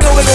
Wiggle,